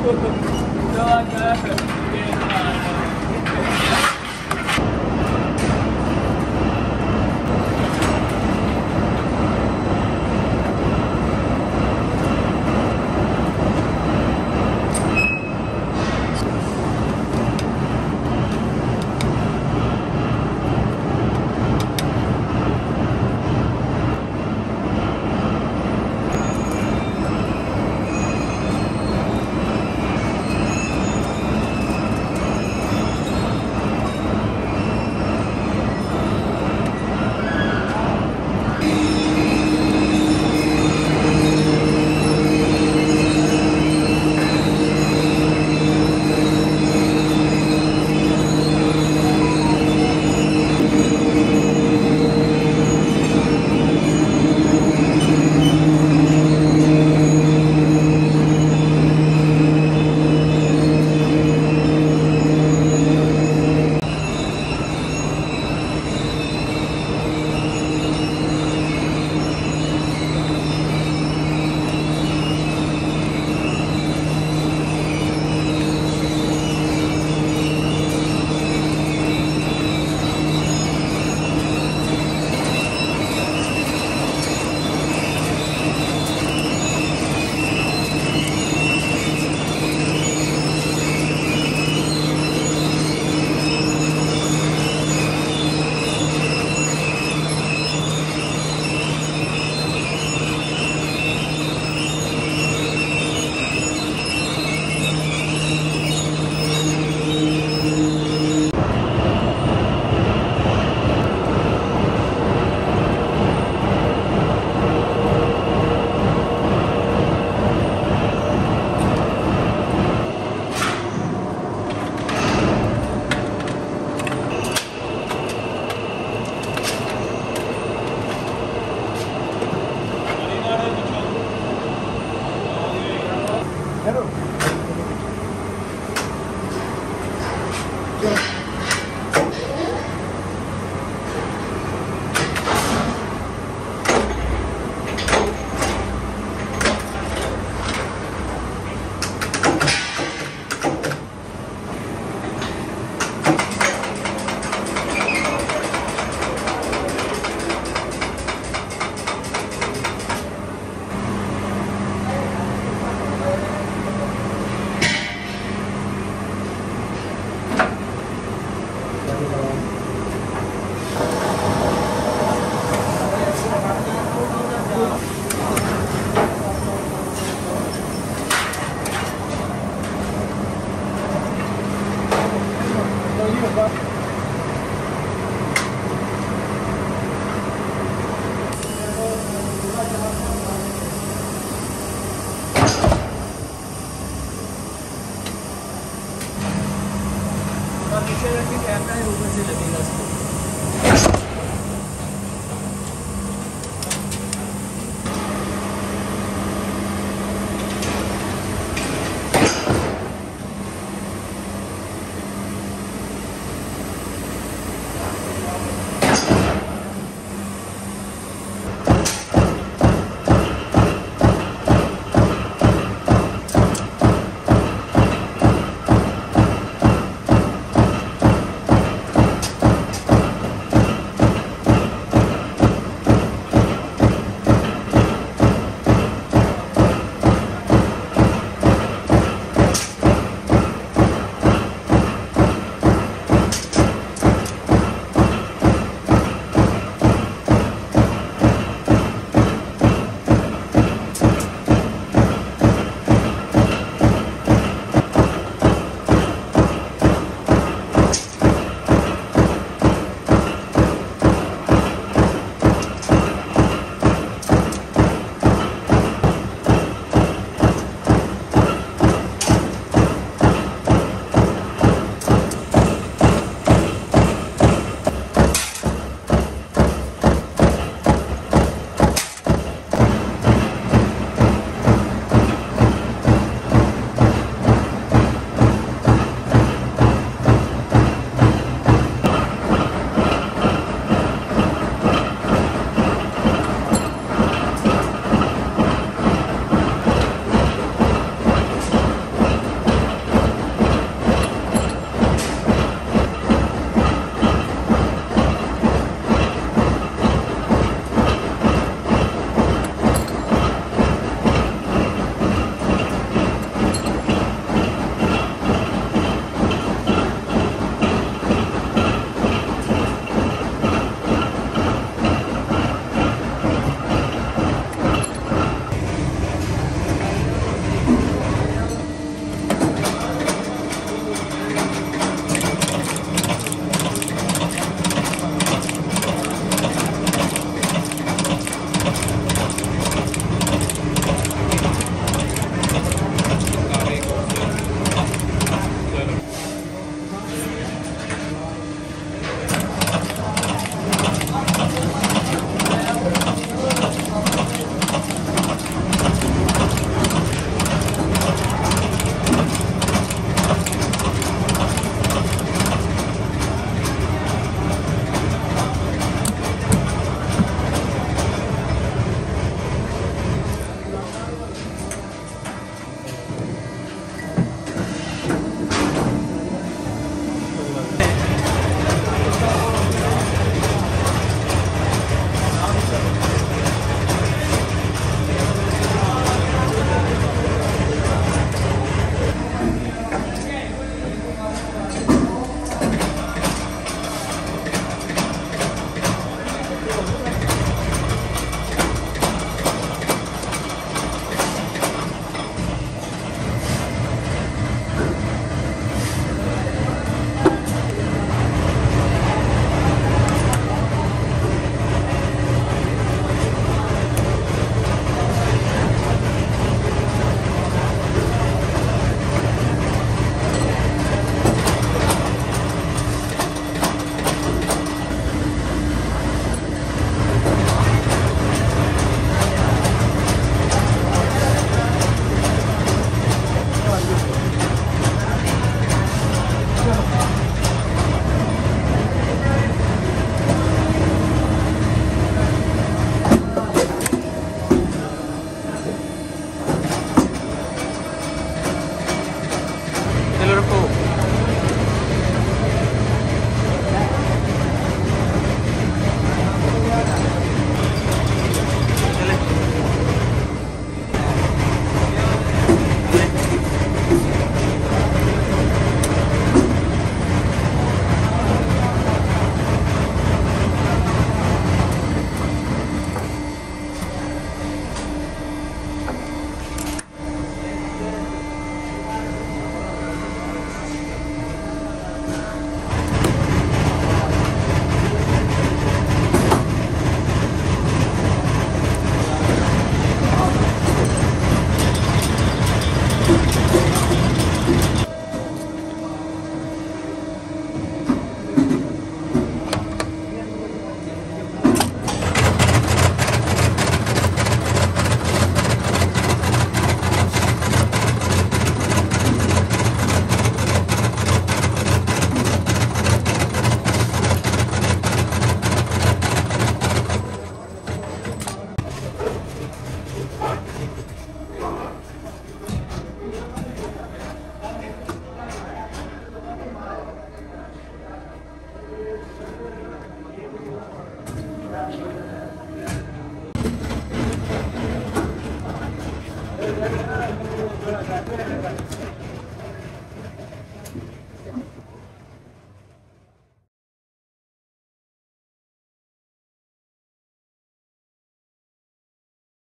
Então, Droga,